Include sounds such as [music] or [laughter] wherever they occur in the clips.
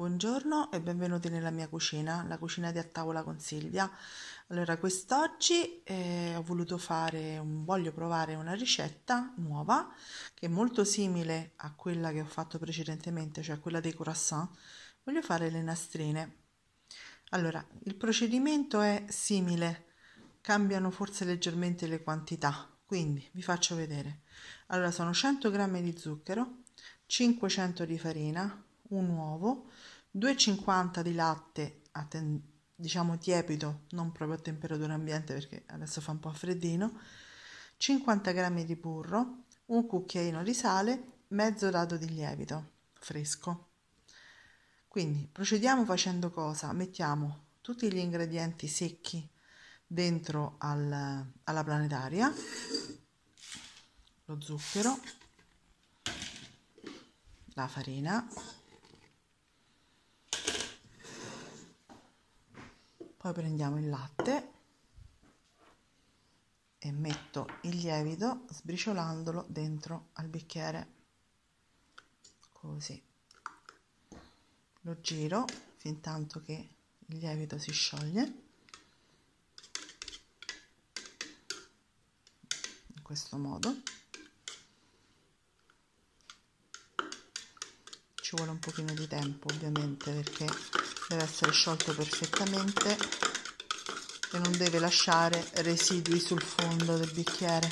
Buongiorno e benvenuti nella mia cucina, la cucina di a tavola con Silvia. Allora, quest'oggi eh, ho voluto fare, un, voglio provare una ricetta nuova che è molto simile a quella che ho fatto precedentemente, cioè quella dei croissant. Voglio fare le nastrine. Allora, il procedimento è simile, cambiano forse leggermente le quantità, quindi vi faccio vedere. Allora, sono 100 g di zucchero, 500 di farina, un uovo, 2,50 di latte a ten- diciamo tiepido, non proprio a temperatura ambiente perché adesso fa un po' freddino, 50 g di burro, un cucchiaino di sale, mezzo dado di lievito fresco. Quindi procediamo facendo cosa? Mettiamo tutti gli ingredienti secchi dentro al, alla planetaria, lo zucchero, la farina, poi prendiamo il latte e metto il lievito sbriciolandolo dentro al bicchiere. Così. Lo giro fin tanto che il lievito si scioglie. In questo modo. Ci vuole un pochino di tempo ovviamente perché deve essere sciolto perfettamente e non deve lasciare residui sul fondo del bicchiere.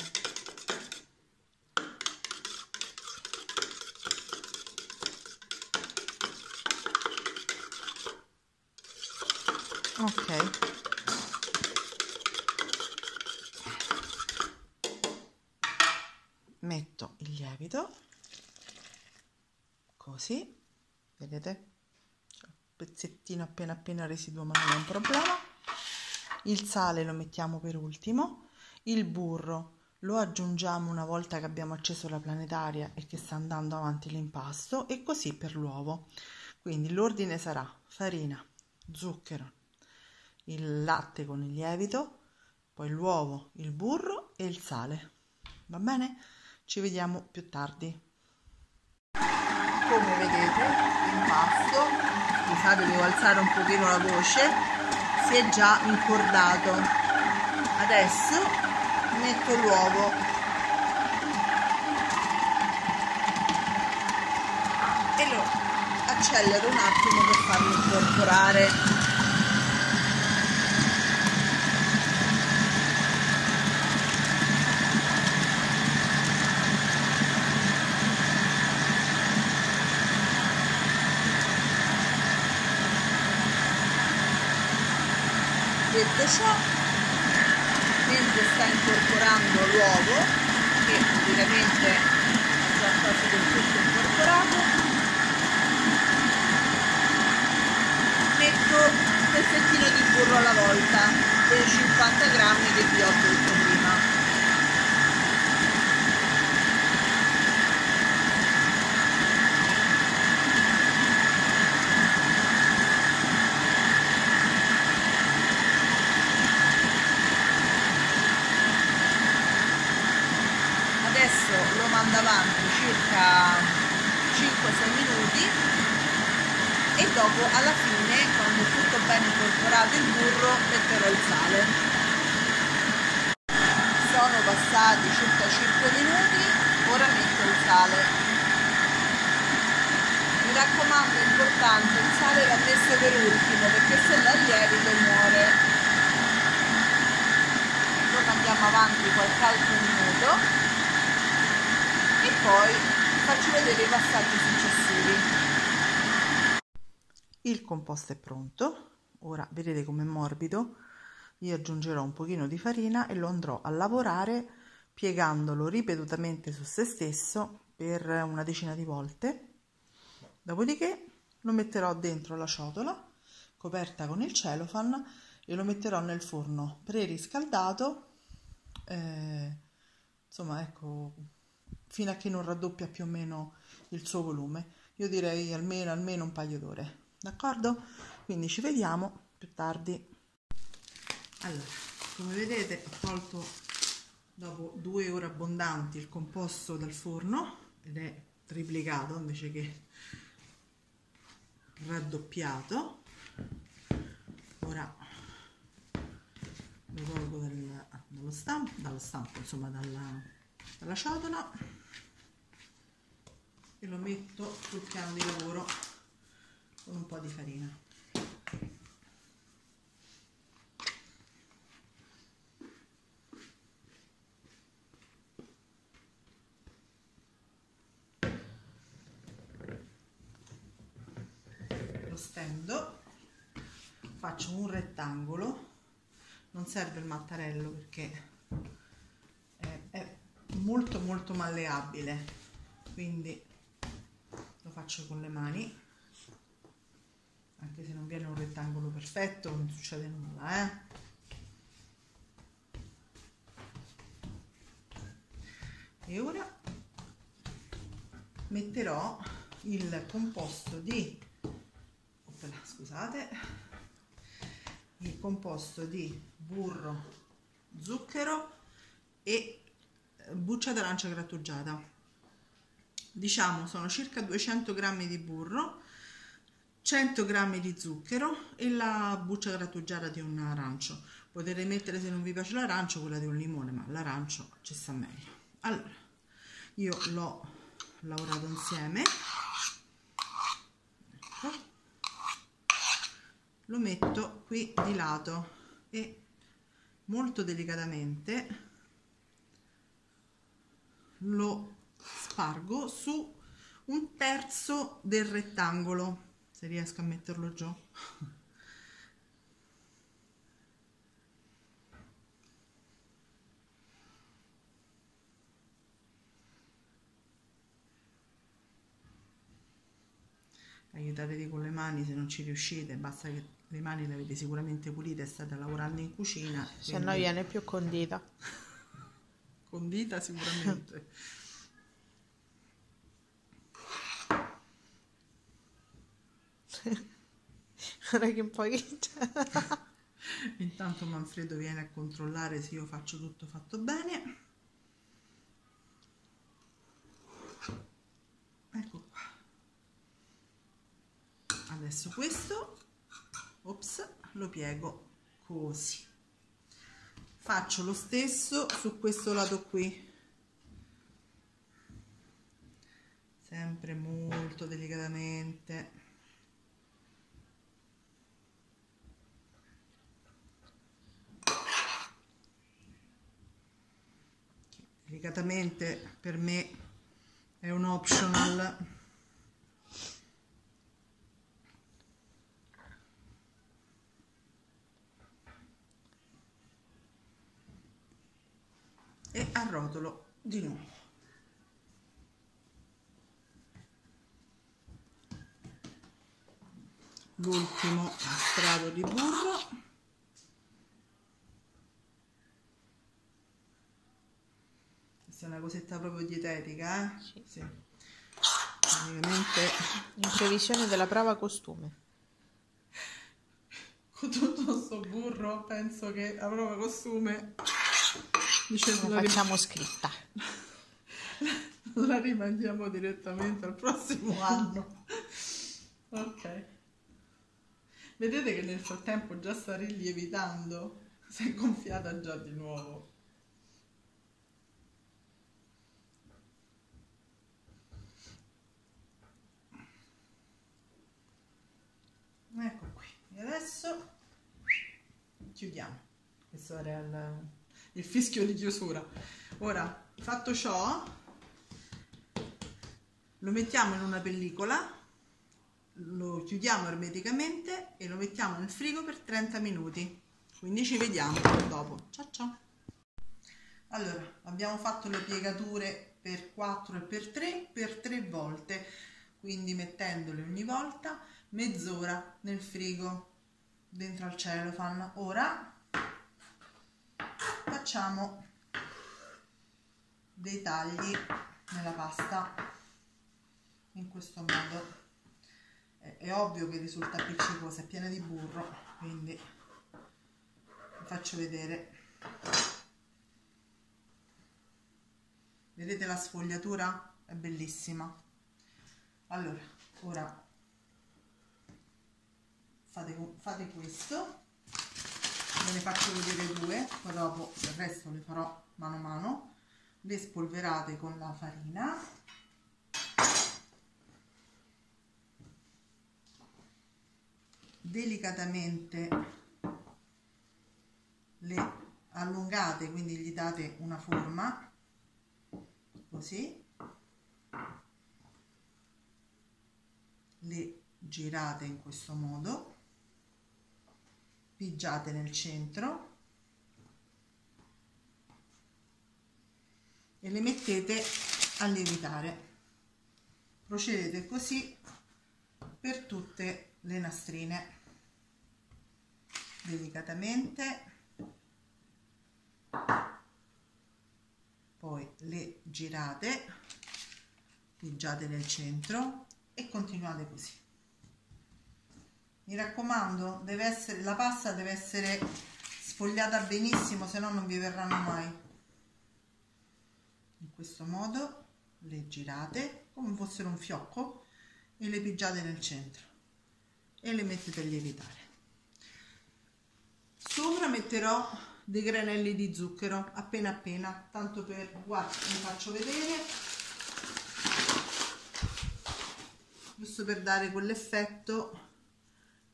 Ok. Metto il lievito così, vedete? Pezzettino appena appena residuo ma non è un problema. Il sale lo mettiamo per ultimo. Il burro lo aggiungiamo una volta che abbiamo acceso la planetaria e che sta andando avanti l'impasto e così per l'uovo. Quindi l'ordine sarà farina zucchero il latte con il lievito poi l'uovo il burro e il sale. Va bene? Ci vediamo più tardi come vedete l'impasto scusate devo alzare un pochino la voce. Si è già incordato. Adesso metto l'uovo. E lo accelero un attimo per farlo incorporare 是啊 manda avanti circa 5-6 minuti e dopo alla fine quando è tutto ben incorporato il burro metterò il sale. Sono passati circa 5 minuti ora metto il sale. Mi raccomando è importante il sale va messo per ultimo perché se no il lievito muore. Dopo andiamo avanti qualche altro minuto poi faccio vedere i passaggi successivi. Il composto è pronto, ora vedete com'è morbido, io aggiungerò un pochino di farina e lo andrò a lavorare piegandolo ripetutamente su se stesso per una decina di volte. Dopodiché lo metterò dentro la ciotola coperta con il cellophane e lo metterò nel forno preriscaldato. Eh, insomma, ecco, fino a che non raddoppia più o meno il suo volume. Io direi almeno, almeno un paio d'ore, d'accordo? Quindi ci vediamo più tardi. Allora, come vedete ho tolto dopo due ore abbondanti il composto dal forno ed è triplicato invece che raddoppiato ora lo tolgo dal, dallo stampo dallo stampo insomma dalla, dalla ciotola e lo metto sul piano di lavoro con un po' di farina. Stendo faccio un rettangolo. Non serve il mattarello perché è molto molto malleabile. Quindi lo faccio con le mani anche se non viene un rettangolo perfetto non succede nulla eh? e ora metterò il composto di scusate il composto di burro zucchero e buccia d'arancia grattugiata diciamo sono circa 200 grammi di burro 100 grammi di zucchero e la buccia grattugiata di un arancio. Potete mettere se non vi piace l'arancio quella di un limone ma l'arancio ci sta meglio. Allora io l'ho lavorato insieme. Ecco. Lo metto qui di lato e molto delicatamente lo spargo su un terzo del rettangolo se riesco a metterlo giù aiutatevi con le mani se non ci riuscite basta che le mani le avete sicuramente pulite, state lavorando in cucina. Se quindi... no viene più condita. [laughs] condita sicuramente. [laughs] [laughs] Ora che un po' [laughs] Intanto Manfredo viene a controllare se io faccio tutto fatto bene. Ecco qua. Adesso questo ops lo piego così faccio lo stesso su questo lato qui sempre molto delicatamente delicatamente per me è un optional. E arrotolo di nuovo. L'ultimo strato di burro una cosetta proprio dietetica eh? sì. sì. praticamente in previsione della prova costume [laughs] con tutto questo burro penso che la prova costume Dicendo la facciamo scritta. [laughs] La rimandiamo direttamente al prossimo [laughs] anno. Ok. Vedete che nel frattempo già sta rielievitando? Si è gonfiata già di nuovo. Ecco qui. E adesso chiudiamo. Questo era il il fischio di chiusura. Ora, fatto ciò, lo mettiamo in una pellicola, lo chiudiamo ermeticamente e lo mettiamo nel frigo per 30 minuti. Quindi ci vediamo dopo. Ciao ciao! Allora, abbiamo fatto le piegature per 4 e per 3 per 3 volte, quindi mettendole ogni volta mezz'ora nel frigo dentro al cellophane. Ora facciamo dei tagli nella pasta in questo modo. È, è ovvio che risulta appiccicosa è piena di burro quindi vi faccio vedere. Vedete la sfogliatura? È bellissima. Allora ora fate, fate questo. Ve ne faccio vedere due poi dopo il resto le farò mano a mano. Le spolverate con la farina. Delicatamente le allungate quindi gli date una forma. Così. Le girate in questo modo pigiate nel centro. E le mettete a lievitare. Procedete così per tutte le nastrine. Delicatamente. Poi le girate. Pigiate nel centro e continuate così mi raccomando essere la pasta deve essere sfogliata benissimo se no non vi verranno mai. In questo modo le girate come fossero un fiocco e le pigiate nel centro. E le mettete a lievitare. Sopra metterò dei granelli di zucchero appena appena tanto per guarda vi faccio vedere. Giusto per dare quell'effetto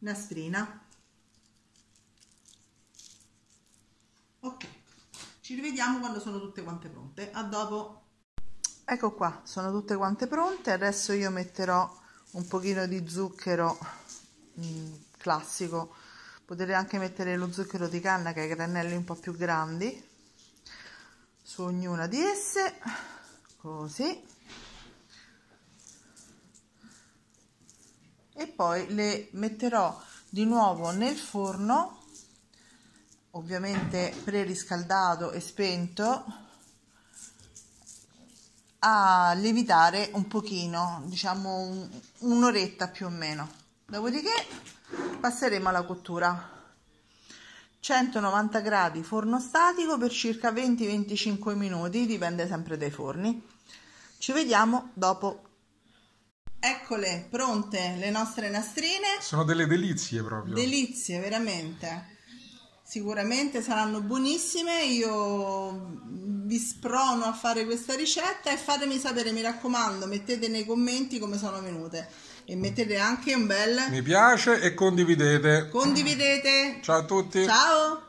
nastrina. Ok ci rivediamo quando sono tutte quante pronte. A dopo. Ecco qua sono tutte quante pronte. Adesso io metterò un pochino di zucchero mh, mm, classico. Potete anche mettere lo zucchero di canna che i granelli un po' più grandi. Su ognuna di esse. Così e poi le metterò di nuovo nel forno ovviamente preriscaldato e spento a lievitare un pochino diciamo un'oretta più o meno. Dopodiché passeremo alla cottura. 190 gradi forno statico per circa 20-25 minuti dipende sempre dai forni. Ci vediamo dopo eccole pronte le nostre nastrine? Sono delle delizie proprio. Delizie veramente. Sicuramente saranno buonissime. Io vi sprono a fare questa ricetta e fatemi sapere mi raccomando mettete nei commenti come sono venute. E mettete anche un bel mi piace e condividete. Condividete. Ciao a tutti. Ciao